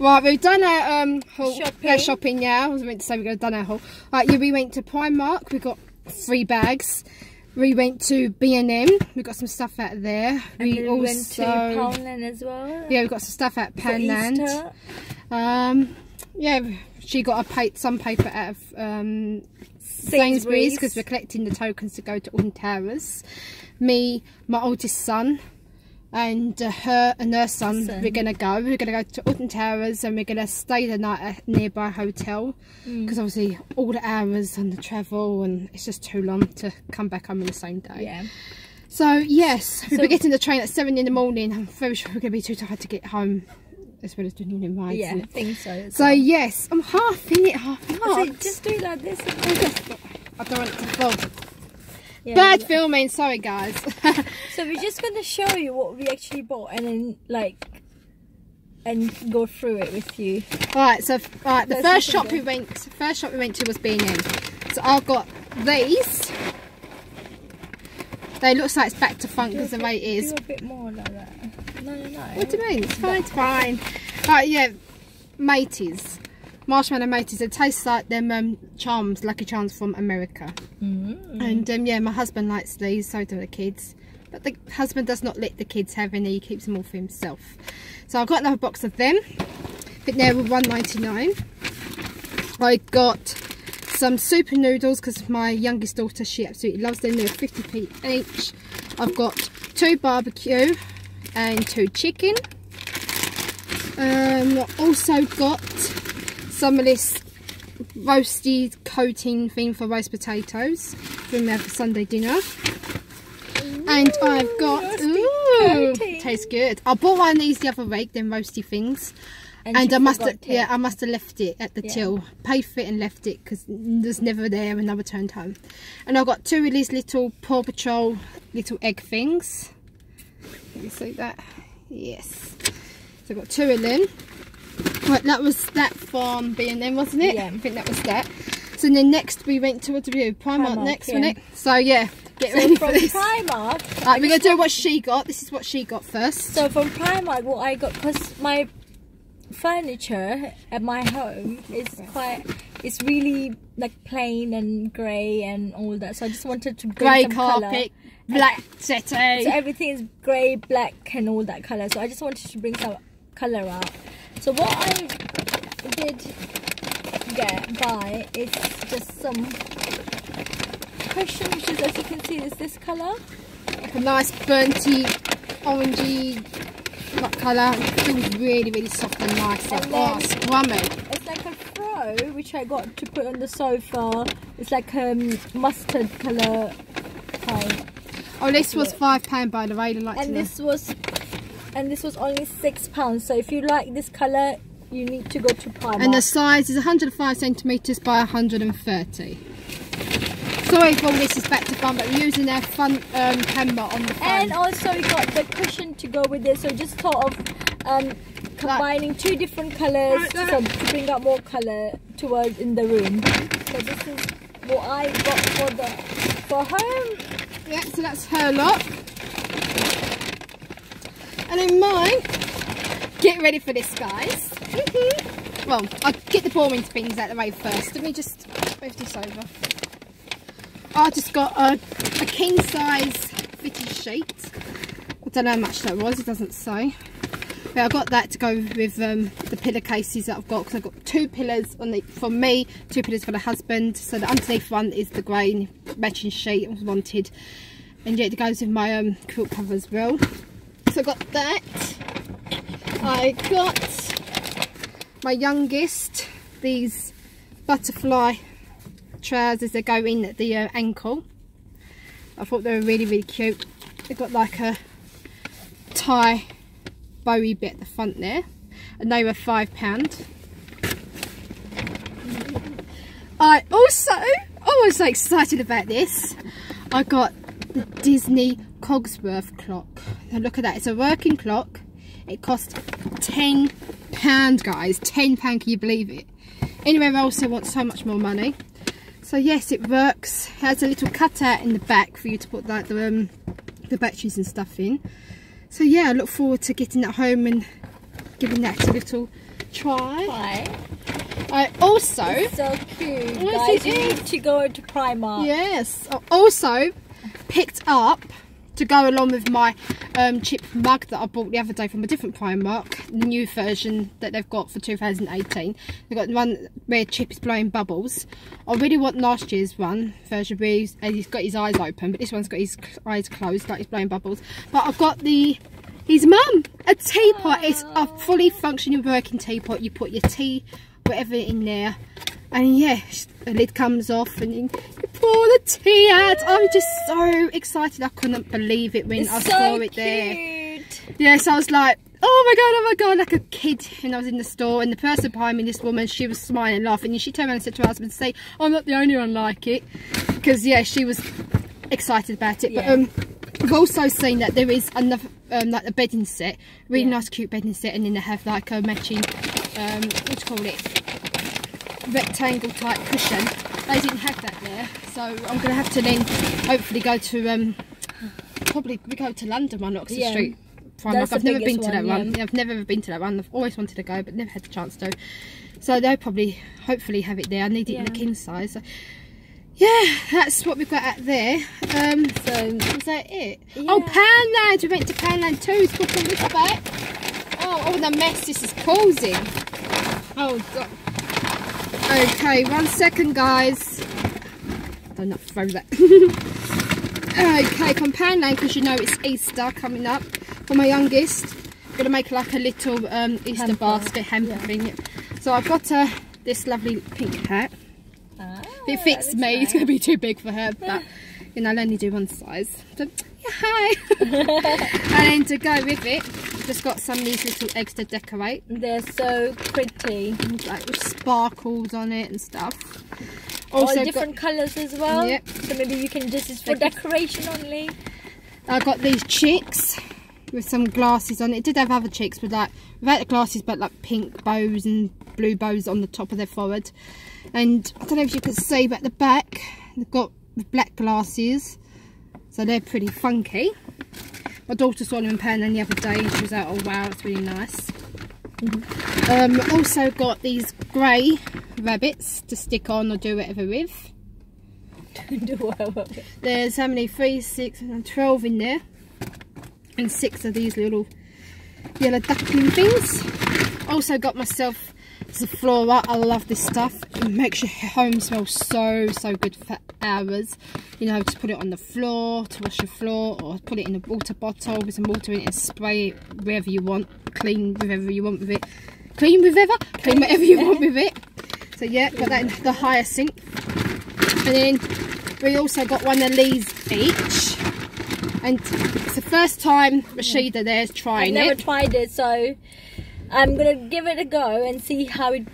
Right, we've done our um haul, Shopping. uh, shopping. Yeah, I was meant to say we've done our haul. Right, yeah, we went to Primark. We got three bags. We went to B and M. We got some stuff out there. And we also went to Poundland as well. yeah, we got some stuff at Poundland. Um, yeah, she got a pa some paper out of um Sainsbury's because we're collecting the tokens to go to Alton Towers. Me, my oldest son, and uh, her and her son, we're gonna go. We're gonna go to Alton Towers and we're gonna stay the night at a nearby hotel Mm. because obviously all the hours and the travel and it's just too long to come back home on the same day. Yeah. So yes, we'll So- be getting the train at seven in the morning. I'm very sure we're gonna be too tired to get home as well as doing the rides. Yeah, I think so. so well. yes, I'm half in it, half So not. just do it like this. I don't want it to well, Yeah, bad filming. Sorry guys. So we're just gonna show you what we actually bought and then like and go through it with you. right, so right, the first shop we went, first shop we went to was B&M. So I've got these. They looks like it's back to front because the way it is. Do a bit more like that. No, no, no. What do you mean? It's fine, it's fine. Right, yeah, mateys. Marshmallow mateys. It tastes like them um, charms, Lucky Charms from America. Mm. And um, yeah, my husband likes these, so do the kids. But the husband does not let the kids have any, he keeps them all for himself. So I've got another box of them. I think they were one ninety nine. I got some super noodles because my youngest daughter, she absolutely loves them. They're 50p each. I've got two barbecue and two chicken. Um, I also got some of this roasted coating thing for roast potatoes from there for Sunday dinner. And I've got ooh, coating. tastes good. I bought one of these the other week, them roasty things, and, she I must have, yeah, I must have left it at the Yeah. till, paid for it and left it because there's never there and I returned home. And I've got two of these little Paw Patrol little egg things. Can you see that? Yes. So I've got two of them. Right, that was that from B&M, wasn't it? Yeah. I think that was that. So then next we went to what did we do? Primark, Primark, next, yeah. wasn't it? So yeah, get So ready for this. Primark, Right, we're gonna do what she got. This is what she got first. so from Primark, what I got, because my furniture at my home is quite, it's really like plain and grey and all that. So I just wanted to bring Grey some colour. carpet, black settee. So everything is grey, black, and all that color. So I just wanted to bring some color out. So what I did get buy is just some cushion, which is as you can see is this color. a nice burnty, orangey colour. It feels really, really soft and nice. And oh. It's like a throw which I got to put on the sofa. It's like um mustard color type. Oh, this was five pound by the way. I like to And know. this was and this was only six pounds. So if you like this color, you need to go to Primark. And the size is 105 centimetres by 130. Sorry for all this is back to front, but we're using our fun um, camera on the phone. And also we got the cushion to go with it, so just sort of um, combining two different colours so to bring out more colour towards in the room. So this is what I got for the for home. Yeah, so that's her lot. And then mine, get ready for this, guys. well, I'll get the boring things out of the way first. Let me just move this over. I just got a, a king size fitted sheet. I don't know how much that was, it doesn't say. But I got that to go with um, the pillowcases that I've got because I've got two pillows on the for me, two pillows for the husband. So the underneath one is the grey matching sheet I wanted, and yet it goes with my um, quilt cover as well. I got that. I got my youngest these butterfly trousers that go in at the uh, ankle. I thought they were really really cute. They got like a tie bowie bit at the front there and they were five pound I also I was so excited about this I got the Disney Cogsworth clock. Now look at that. It's a working clock. It cost 10 pound guys. 10 pound can you believe it? Anywhere else I want so much more money. So yes it works. It has a little cutout in the back for you to put like the um, the batteries and stuff in. So yeah I look forward to getting that home and giving that a little try. Why? I also, So cute, guys. You need to go to Primark. yes, I also picked up to go along with my um, chip mug that I bought the other day from a different Primark, the new version that they've got for 2018. They've got one where Chip is blowing bubbles. I really want last year's one version where he's, he's got his eyes open, but this one's got his eyes closed, like he's blowing bubbles. But I've got the his mum a teapot. It's a fully functioning working teapot. You put your tea, whatever in there, and yeah, the lid comes off and you pour the tea out. I'm just so excited. I couldn't believe it when It's I so saw it cute. there. Yes, I was like, oh my god, oh my god, like a kid. And I was in the store, and the person behind me, this woman, she was smiling and laughing. And she turned around and said to her husband, "Say, I'm not the only one like it," because yeah, she was excited about it. Yeah. But um, I've also seen that there is another, um, like a bedding set, really Yeah. nice, cute bedding set, and then they have like a matching, um, what do you call it? rectangle type cushion. They didn't have that there, so I'm gonna have to then hopefully go to um probably we go to London one, Oxford Yeah. Street. Primark. I've never been to that one, one. yeah. Yeah, I've never ever been to that one. I've always wanted to go, but never had the chance to. So they'll probably, hopefully, have it there. I need it in the Yeah. king size. So, yeah, that's what we've got out there. Um, So is that it? Yeah. Oh, Poundland! We went to Poundland too. All this back. Oh, all the mess this is causing. Oh, God. Okay, one second, guys. Don't not throw that. okay, from Poundland, because you know it's Easter coming up for my youngest. I'm Gonna make like a little um, Easter Hamper, basket hamper yeah. thing. So I've got uh, this lovely pink hat. ah, If it fits me, it's going to be too big for her, but you know, I'll only do one size. So, yeah, hi. and to go with it, just got some of these little eggs to decorate, They're so pretty. like with sparkles on it and stuff. All Also, different colours as well. Yep. So maybe you can just it's for decoration only. I got these chicks with some glasses on it. It did have other chicks with like without the glasses, but like pink bows and blue bows on the top of their forehead. And I don't know if you can see, but at the back they've got black glasses, so they're pretty funky. My daughter saw them in Pan the other day and she was like, oh wow, it's really nice. Um, also got these grey rabbits to stick on or do whatever with. Do whatever. There's how many? Three, six, and twelve in there. And six of these little yellow duckling things. Also got myself Zoflora. I love this stuff. It makes your home smell so, so good for hours. You know, to put it on the floor, to wash your floor, or put it in a water bottle with some water in it and spray it wherever you want. Clean wherever you want with it. Clean wherever? Clean whatever you want with it. So yeah, got that in the hyacinth. And then we also got one of these each. And it's the first time Rashida there's trying I've never it. tried it, so I'm gonna give it a go and see how it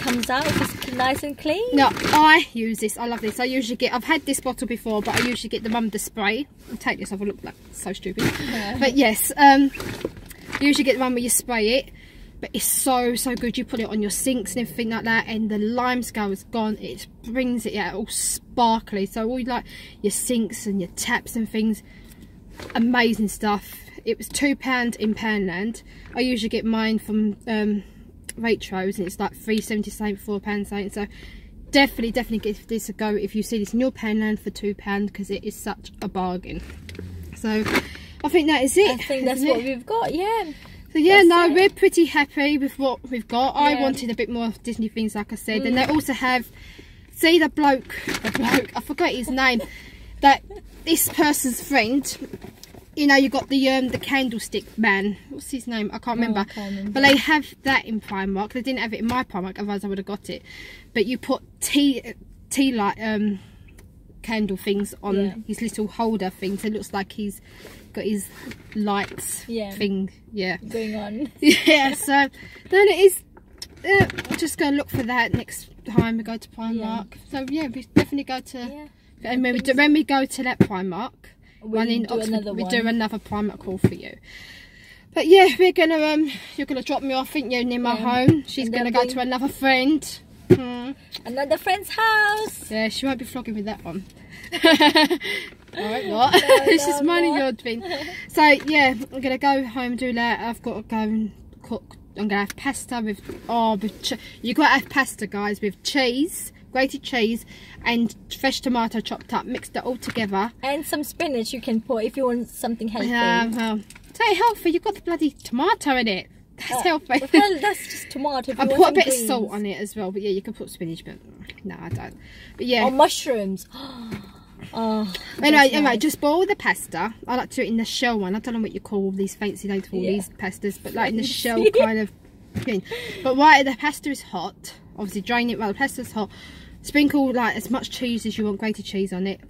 comes out. It's nice and clean. No, I use this. I love this. I usually get. I've had this bottle before, but I usually get the mum to spray. I'll take this off. I look like so stupid. But yes, um, you usually get the one where you spray it. But it's so so good. You put it on your sinks and everything like that, and the lime scale is gone. It brings it out all sparkly. So all like your sinks and your taps and things, amazing stuff. It was two pound in Poundland. I usually get mine from um, Waitrose, and it's like three seventy something, four pound something. So definitely, definitely give this a go if you see this in your Poundland for two pound because it is such a bargain. So I think that is it. I think that's what it? we've got. Yeah. So yeah, That's no, it. we're pretty happy with what we've got. I Yeah. Mm. wanted a bit more Disney things, like I said, and they also have. See the bloke, the bloke. I forgot his name. That this person's friend. You know, you got the um the candlestick man. What's his name? I can't Oh, I remember. can't remember. But they have that in Primark. They didn't have it in my Primark, otherwise I would have got it. But you put tea tea light um candle things on Yeah. his little holder things. It looks like he's got his lights Yeah. thing. Yeah. Going on. Yeah, so then it is. Uh, just go look for that next time we go to Primark. So yeah, we definitely go to. Yeah. And when we, do, when we go to that Primark, one in Oxford, another we one. do another Primark call for you. But yeah, we're gonna um, you're gonna drop me off, think you near my Yeah. home. She's And gonna go we- to another friend. Hmm. Another friend's house. Yeah, she won't be flogging with that one. Alright, what? No, it's no, just minding no. your thing. So yeah, I'm gonna go home do that. I've got to go and cook I'm gonna have pasta with oh, with you gotta have pasta, guys, with cheese, grated cheese, and fresh tomato chopped up. Mixed it all together. And some spinach you can put if you want something healthy. Yeah, well, say healthy. You've got the bloody tomato in it. That's Uh, healthy. Well, that's just tomato. I put a bit some of salt on it as well, but yeah, you can put spinach, but no, I don't. But yeah. Or mushrooms. oh, Anyway, that's anyway, just boil the pasta. I like to do it in the shell one. I don't know what you call these fancy names for all Yeah. these pastas, but like in the shell kind of thing. But while the pasta is hot, obviously drain it while the pasta's hot. Sprinkle like as much cheese as you want, grated cheese on it,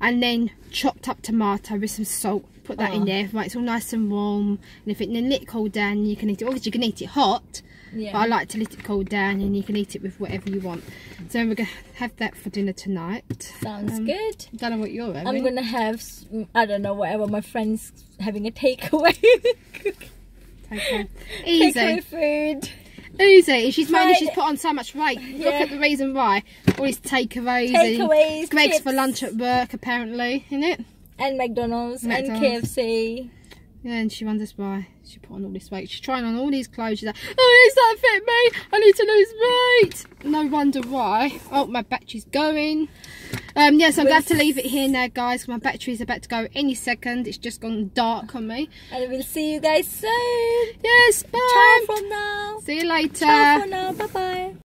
and then chopped up tomato with some salt. Put that in Oh. there. Right, it's all nice and warm. And if it then let it cool down, you can eat it. Obviously, you can eat it hot, yeah. but I like to let it cool down, and you can eat it with whatever you want. So we're gonna have that for dinner tonight. Sounds Um, good. Don't know what you're having. I'm gonna have I don't know whatever my friends having a takeaway. Take Easy. takeaway food. Easy. And she's mainly she's put on so much weight. Look at the reason why. All these takeaways. Takeaways, Greggs for lunch at work apparently, isn't it? and McDonald's, McDonald's. and KFC. Yeah, and she wonders why she put on all this weight. She's trying on all these clothes. She's like, oh, does that fit me? I need to lose weight. No wonder why. Oh, my battery's going. Um, yes, I'm going to have to leave it here now, guys. My battery's about to go any second. It's just gone dark on me. And we'll see you guys soon. Yes, bye. Ciao for now. See you later. Ciao for now. Bye bye.